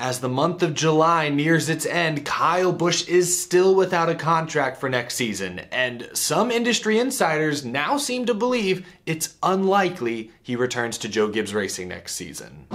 As the month of July nears its end, Kyle Busch is still without a contract for next season, and some industry insiders now seem to believe it's unlikely he returns to Joe Gibbs Racing next season.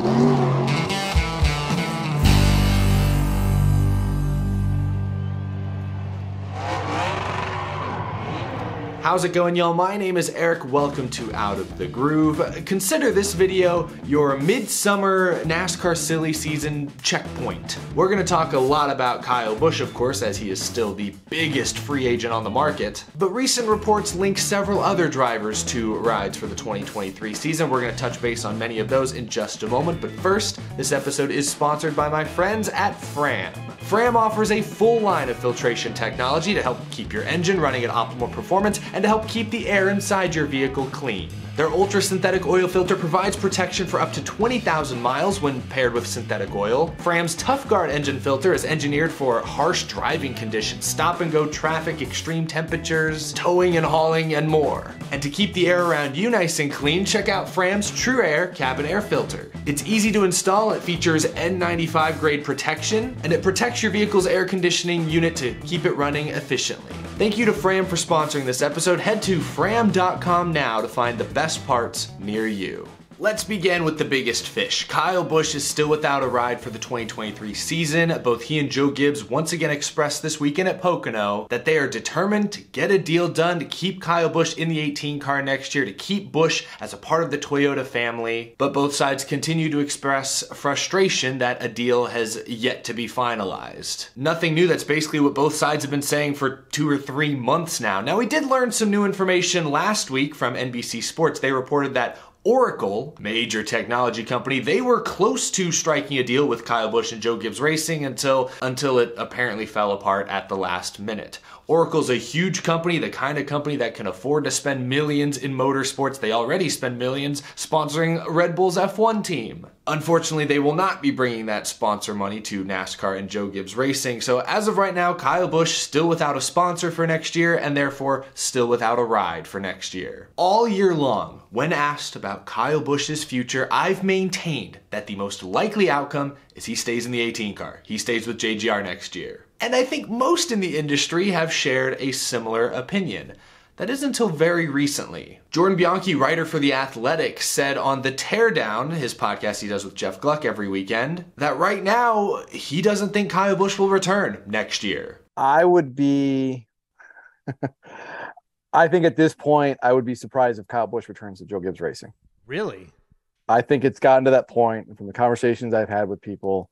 How's it going, y'all? My name is Eric. Welcome to Out of the Groove. Consider this video your midsummer NASCAR silly season checkpoint. We're gonna talk a lot about Kyle Busch, of course, as he is still the biggest free agent on the market. But recent reports link several other drivers to rides for the 2023 season. We're gonna touch base on many of those in just a moment. But first, this episode is sponsored by my friends at Fram. Fram offers a full line of filtration technology to help keep your engine running at optimal performance and to help keep the air inside your vehicle clean. Their ultra synthetic oil filter provides protection for up to 20,000 miles when paired with synthetic oil. Fram's Tough Guard engine filter is engineered for harsh driving conditions, stop and go traffic, extreme temperatures, towing and hauling, and more. And to keep the air around you nice and clean, check out Fram's True Air cabin air filter. It's easy to install, it features N95 grade protection, and it protects your vehicle's air conditioning unit to keep it running efficiently. Thank you to Fram for sponsoring this episode. Head to fram.com now to find the best parts near you. Let's begin with the biggest fish. Kyle Busch is still without a ride for the 2023 season. Both he and Joe Gibbs once again expressed this weekend at Pocono that they are determined to get a deal done to keep Kyle Busch in the 18 car next year, to keep Busch as a part of the Toyota family. But both sides continue to express frustration that a deal has yet to be finalized. Nothing new, that's basically what both sides have been saying for two or three months now. Now, we did learn some new information last week from NBC Sports. They reported that Oracle, major technology company, they were close to striking a deal with Kyle Busch and Joe Gibbs Racing until until it apparently fell apart at the last minute. Oracle's a huge company, the kind of company that can afford to spend millions in motorsports. They already spend millions sponsoring Red Bull's F1 team. Unfortunately, they will not be bringing that sponsor money to NASCAR and Joe Gibbs Racing. So, as of right now, Kyle Busch still without a sponsor for next year and therefore still without a ride for next year. All year long, when asked about Kyle Busch's future, I've maintained that the most likely outcome is he stays in the 18 car. He stays with JGR next year. And I think most in the industry have shared a similar opinion. That is until very recently. Jordan Bianchi, writer for The Athletic, said on The Teardown, his podcast he does with Jeff Gluck every weekend, that right now he doesn't think Kyle Busch will return next year. I would be. I think at this point, I would be surprised if Kyle Busch returns to Joe Gibbs Racing. Really? I think it's gotten to that point from the conversations I've had with people.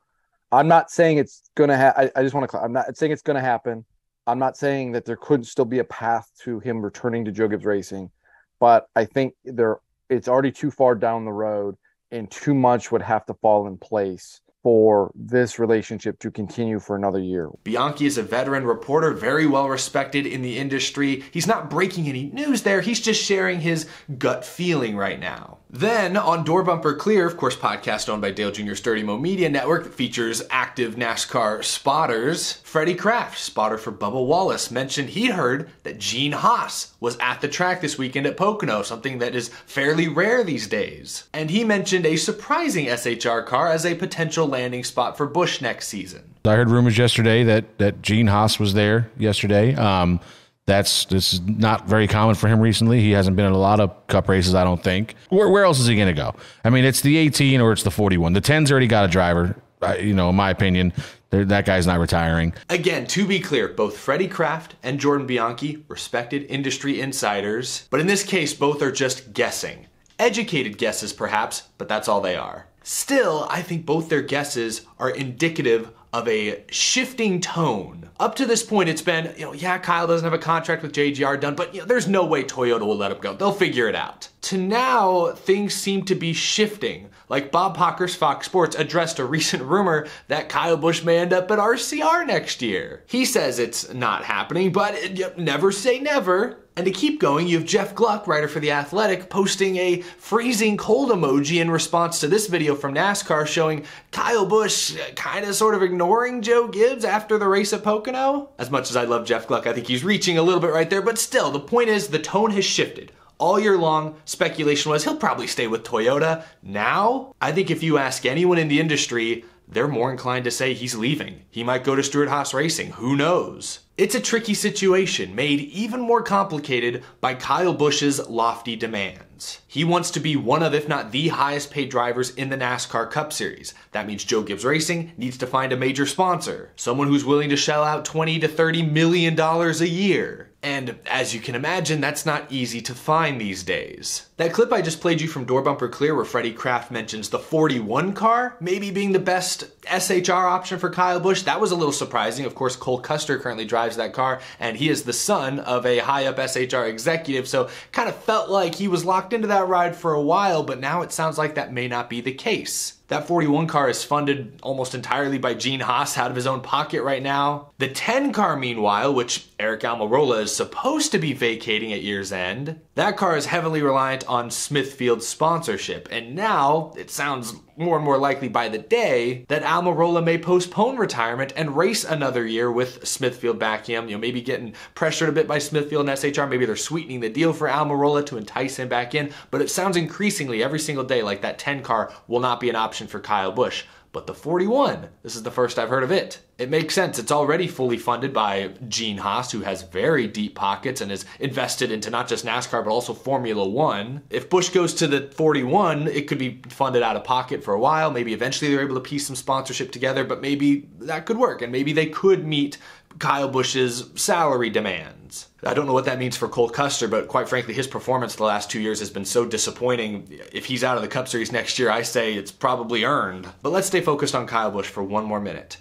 I'm not saying it's gonna happen. I just want to. I'm not saying it's gonna happen. I'm not saying that there couldn't still be a path to him returning to Joe Gibbs Racing, but I think there it's already too far down the road, and too much would have to fall in place for this relationship to continue for another year. Bianchi is a veteran reporter, very well respected in the industry. He's not breaking any news there, he's just sharing his gut feeling right now. Then on Door Bumper Clear, of course, podcast owned by Dale Jr.'s Dirty Mo Media Network that features active NASCAR spotters, Freddie Kraft, spotter for Bubba Wallace, mentioned he'd heard that Gene Haas was at the track this weekend at Pocono, something that is fairly rare these days. And he mentioned a surprising SHR car as a potential landing spot for Busch next season. I heard rumors yesterday that that Gene Haas was there yesterday. Um, that's this is not very common for him recently. He hasn't been in a lot of cup races, I don't think. Where, where else is he going to go? I mean, it's the 18 or it's the 41. The 10's already got a driver. You know, in my opinion, that guy's not retiring. Again, to be clear, both Freddie Kraft and Jordan Bianchi, respected industry insiders, but in this case, both are just guessing. Educated guesses, perhaps, but that's all they are. Still, I think both their guesses are indicative of a shifting tone. Up to this point, it's been, you know, yeah, Kyle doesn't have a contract with JGR done, but you know, there's no way Toyota will let him go. They'll figure it out. To now, things seem to be shifting. Like Bob Pockrass Fox Sports addressed a recent rumor that Kyle Busch may end up at RCR next year. He says it's not happening, but you never say never. And to keep going, you have Jeff Gluck, writer for The Athletic, posting a freezing cold emoji in response to this video from NASCAR showing Kyle Busch uh, kind of sort of ignoring Joe Gibbs after the race at Pocono. As much as I love Jeff Gluck, I think he's reaching a little bit right there, but still, the point is the tone has shifted. All year long, speculation was he'll probably stay with Toyota. Now, I think if you ask anyone in the industry, they're more inclined to say he's leaving. He might go to Stewart Haas Racing. Who knows? It's a tricky situation, made even more complicated by Kyle Busch's lofty demands. He wants to be one of, if not the highest paid drivers in the NASCAR Cup Series. That means Joe Gibbs Racing needs to find a major sponsor, someone who's willing to shell out 20 to 30 million dollars a year. And as you can imagine, that's not easy to find these days. That clip I just played you from Door Bumper Clear, where Freddie Kraft mentions the 41 car maybe being the best SHR option for Kyle Busch, that was a little surprising. Of course, Cole Custer currently drives that car, and he is the son of a high up SHR executive, so kind of felt like he was locked into that ride for a while, but now it sounds like that may not be the case. That 41 car is funded almost entirely by Gene Haas out of his own pocket right now. The 10 car, meanwhile, which Aric Almirola is supposed to be vacating at year's end, that car is heavily reliant on Smithfield's sponsorship. And now it sounds more and more likely by the day that Almirola may postpone retirement and race another year with Smithfield backing him. You know, maybe getting pressured a bit by Smithfield and SHR. Maybe they're sweetening the deal for Almirola to entice him back in. But it sounds increasingly every single day like that 10 car will not be an option for Kyle Busch. But the 41, this is the first I've heard of it. It makes sense. It's already fully funded by Gene Haas, who has very deep pockets and is invested into not just NASCAR, but also Formula One. If Busch goes to the 41, it could be funded out of pocket for a while. Maybe eventually they're able to piece some sponsorship together, but maybe that could work. And maybe they could meet Kyle Busch's salary demands. I don't know what that means for Cole Custer, but quite frankly, his performance the last two years has been so disappointing. If he's out of the Cup Series next year, I say it's probably earned. But let's stay focused on Kyle Busch for one more minute.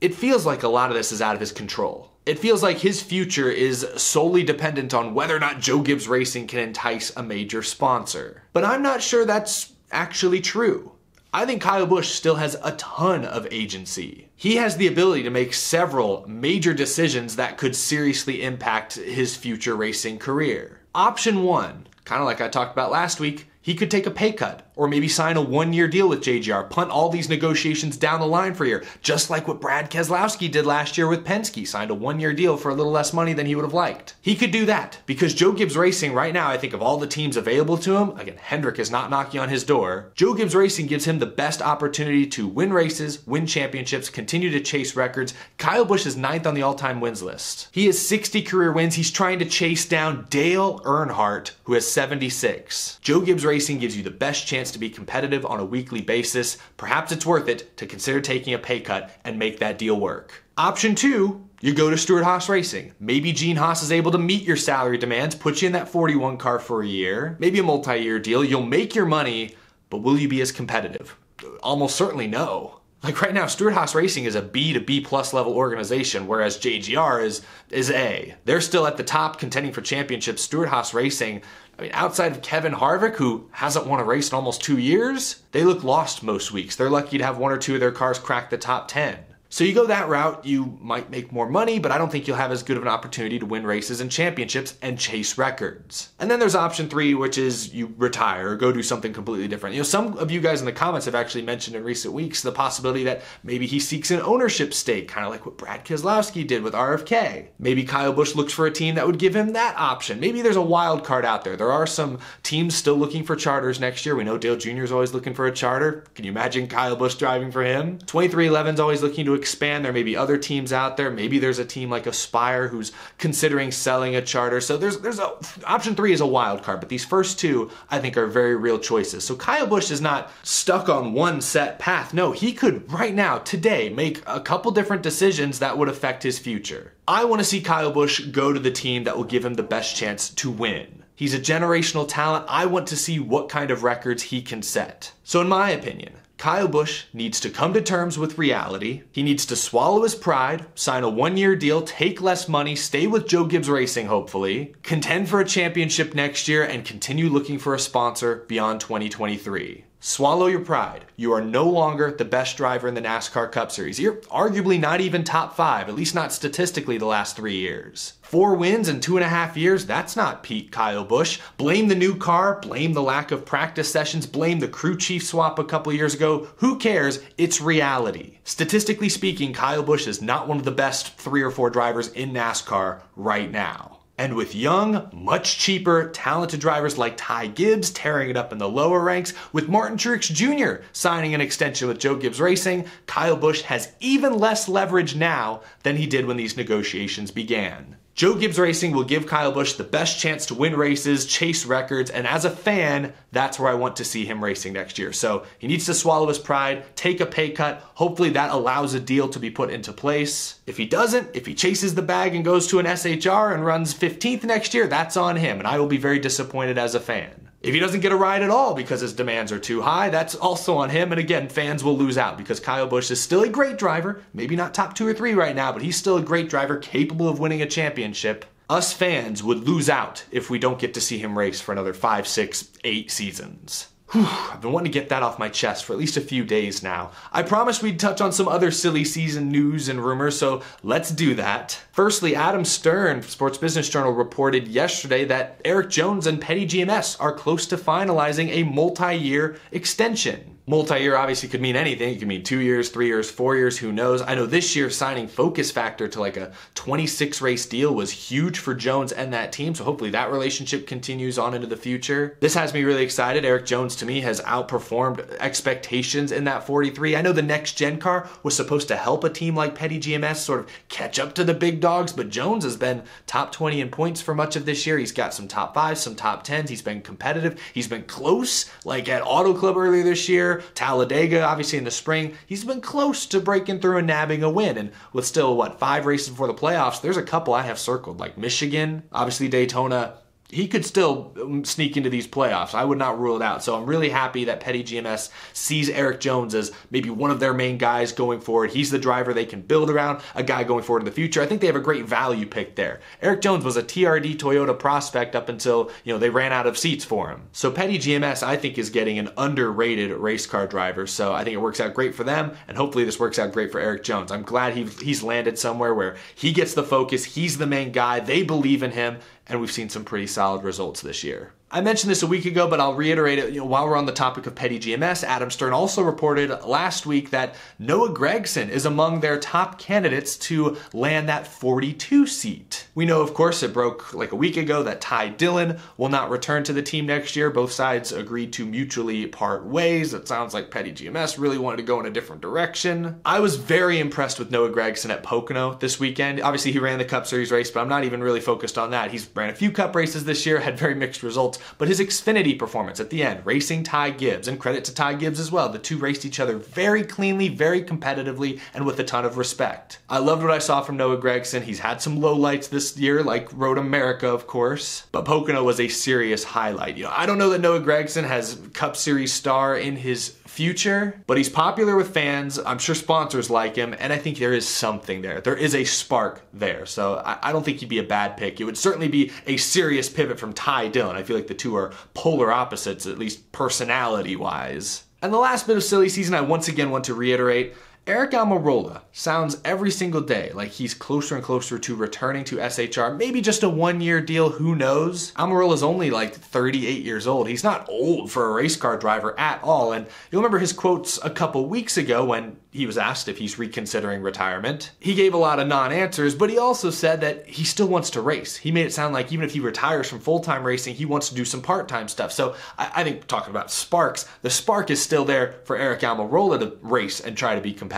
It feels like a lot of this is out of his control. It feels like his future is solely dependent on whether or not Joe Gibbs Racing can entice a major sponsor. But I'm not sure that's actually true. I think Kyle Busch still has a ton of agency. He has the ability to make several major decisions that could seriously impact his future racing career. Option one, kind of like I talked about last week, he could take a pay cut or maybe sign a one year deal with JGR, punt all these negotiations down the line for a year, just like what Brad Keselowski did last year with Penske, signed a one year deal for a little less money than he would have liked. He could do that because Joe Gibbs Racing, right now, I think of all the teams available to him, again, Hendrick is not knocking on his door. Joe Gibbs Racing gives him the best opportunity to win races, win championships, continue to chase records. Kyle Busch is ninth on the all time wins list. He has 60 career wins. He's trying to chase down Dale Earnhardt, who has 76. Joe Gibbs Racing gives you the best chance to be competitive on a weekly basis. Perhaps it's worth it to consider taking a pay cut and make that deal work. Option two, you go to Stewart Haas Racing. Maybe Gene Haas is able to meet your salary demands, put you in that 41 car for a year, maybe a multi year deal. You'll make your money, but will you be as competitive? Almost certainly no. Like right now, Stewart Haas Racing is a B to B plus level organization, whereas JGR is is A. They're still at the top contending for championships. Stewart Haas Racing, I mean, outside of Kevin Harvick, who hasn't won a race in almost two years, they look lost most weeks. They're lucky to have one or two of their cars crack the top 10. So you go that route, you might make more money, but I don't think you'll have as good of an opportunity to win races and championships and chase records. And then there's option three, which is you retire or go do something completely different. You know, some of you guys in the comments have actually mentioned in recent weeks the possibility that maybe he seeks an ownership stake, kind of like what Brad Keselowski did with RFK. Maybe Kyle Busch looks for a team that would give him that option. Maybe there's a wild card out there. There are some teams still looking for charters next year. We know Dale Jr. is always looking for a charter. Can you imagine Kyle Busch driving for him? 23XI is always looking to expand. There may be other teams out there. Maybe there's a team like Aspire who's considering selling a charter. So there's there's a option three is a wild card, but these first two I think are very real choices. So Kyle Busch is not stuck on one set path. No, he could right now, today, make a couple different decisions that would affect his future. I want to see Kyle Busch go to the team that will give him the best chance to win. He's a generational talent. I want to see what kind of records he can set. So, in my opinion, Kyle Busch needs to come to terms with reality. He needs to swallow his pride, sign a one year deal, take less money, stay with Joe Gibbs Racing, hopefully, contend for a championship next year, and continue looking for a sponsor beyond 2023. Swallow your pride. You are no longer the best driver in the NASCAR Cup Series. You're arguably not even top five, at least not statistically the last three years. Four wins in two and a half years, that's not peak Kyle Busch. Blame the new car, blame the lack of practice sessions, blame the crew chief swap a couple years ago. Who cares? It's reality. Statistically speaking, Kyle Busch is not one of the best three or four drivers in NASCAR right now. And with young, much cheaper, talented drivers like Ty Gibbs tearing it up in the lower ranks, with Martin Truex Jr. signing an extension with Joe Gibbs Racing, Kyle Busch has even less leverage now than he did when these negotiations began. Joe Gibbs Racing will give Kyle Busch the best chance to win races, chase records, and as a fan, that's where I want to see him racing next year. So he needs to swallow his pride, take a pay cut. Hopefully that allows a deal to be put into place. If he doesn't, if he chases the bag and goes to an SHR and runs 15th next year, that's on him, and I will be very disappointed as a fan. If he doesn't get a ride at all because his demands are too high, that's also on him. And again, fans will lose out because Kyle Busch is still a great driver. Maybe not top two or three right now, but he's still a great driver capable of winning a championship. Us fans would lose out if we don't get to see him race for another five, six, eight seasons. Whew, I've been wanting to get that off my chest for at least a few days now. I promised we'd touch on some other silly season news and rumors, so let's do that. Firstly, Adam Stern, Sports Business Journal, reported yesterday that Erik Jones and Petty GMS are close to finalizing a multi year extension. Multi-year obviously could mean anything. It could mean two years, three years, four years, who knows. I know this year signing Focus Factor to like a 26 race deal was huge for Jones and that team. So hopefully that relationship continues on into the future. This has me really excited. Erik Jones to me has outperformed expectations in that 43. I know the next gen car was supposed to help a team like Petty GMS sort of catch up to the big dogs, but Jones has been top 20 in points for much of this year. He's got some top fives, some top tens. He's been competitive. He's been close, like at Auto Club earlier this year. Talladega, obviously in the spring, he's been close to breaking through and nabbing a win. And with still, what, five races before the playoffs, there's a couple I have circled, like Michigan, obviously Daytona, he could still um, sneak into these playoffs. I would not rule it out. So I'm really happy that Petty GMS sees Erik Jones as maybe one of their main guys going forward. He's the driver they can build around, a guy going forward in the future. I think they have a great value pick there. Erik Jones was a TRD Toyota prospect up until, you know, they ran out of seats for him. So Petty GMS I think is getting an underrated race car driver. So I think it works out great for them and hopefully this works out great for Erik Jones. I'm glad he he's landed somewhere where he gets the focus, he's the main guy, they believe in him and we've seen some pretty solid results this year. I mentioned this a week ago, but I'll reiterate it. You know, while we're on the topic of petty GMS, Adam Stern also reported last week that Noah Gragson is among their top candidates to land that 42 seat. We know, of course, it broke like a week ago that Ty Dillon will not return to the team next year. Both sides agreed to mutually part ways. It sounds like petty GMS really wanted to go in a different direction. I was very impressed with Noah Gragson at Pocono this weekend. Obviously, he ran the Cup Series race, but I'm not even really focused on that. He's ran a few Cup races this year, had very mixed results but his Xfinity performance at the end, racing Ty Gibbs, and credit to Ty Gibbs as well. The two raced each other very cleanly, very competitively, and with a ton of respect. I loved what I saw from Noah Gragson. He's had some low lights this year, like Road America, of course, but Pocono was a serious highlight. You know, I don't know that Noah Gragson has Cup Series star in his future, but he's popular with fans. I'm sure sponsors like him, and I think there is something there. There is a spark there. So I, I, don't think he'd be a bad pick. It would certainly be a serious pivot from Ty Dillon. I feel like the two are polar opposites, at least personality wise. And the last bit of silly season, I once again want to reiterate Aric Almirola sounds every single day like he's closer and closer to returning to SHR. Maybe just a one year deal, who knows? Almirola's only like 38 years old. He's not old for a race car driver at all. And you'll remember his quotes a couple weeks ago when he was asked if he's reconsidering retirement. He gave a lot of non answers, but he also said that he still wants to race. He made it sound like even if he retires from full time racing, he wants to do some part time stuff. So I, I, think talking about sparks, the spark is still there for Aric Almirola to race and try to be competitive.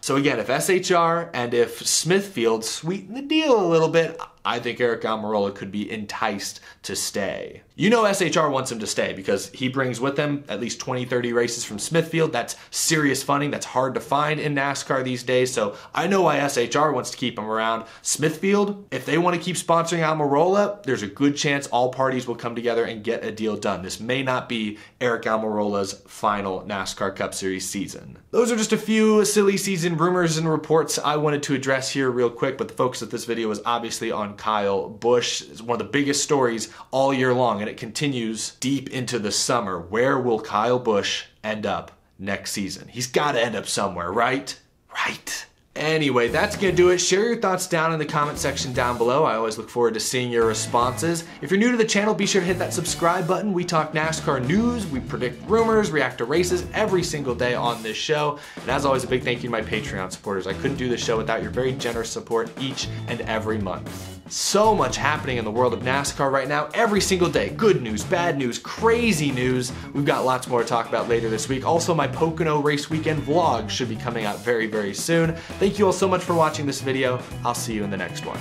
So again, if SHR and if Smithfield sweeten the deal a little bit, I think Aric Almirola could be enticed to stay. You know SHR wants him to stay because he brings with him at least 20, 30 races from Smithfield. That's serious funding. That's hard to find in NASCAR these days. So I know why SHR wants to keep him around. Smithfield, if they want to keep sponsoring Almirola, there's a good chance all parties will come together and get a deal done. This may not be Aric Almirola's final NASCAR Cup Series season. Those are just a few silly season rumors and reports I wanted to address here real quick, but the focus of this video is obviously on Kyle Busch. It's one of the biggest stories all year long, and it continues deep into the summer. Where will Kyle Busch end up next season? He's got to end up somewhere, right? Right. Anyway, that's gonna do it. Share your thoughts down in the comment section down below. I always look forward to seeing your responses. If you're new to the channel, be sure to hit that subscribe button. We talk NASCAR news, we predict rumors, react to races every single day on this show. And as always, a big thank you to my Patreon supporters. I couldn't do this show without your very generous support each and every month. So much happening in the world of NASCAR right now, every single day. Good news, bad news, crazy news. We've got lots more to talk about later this week. Also, my Pocono race weekend vlog should be coming out very, very soon. Thank you all so much for watching this video. I'll see you in the next one.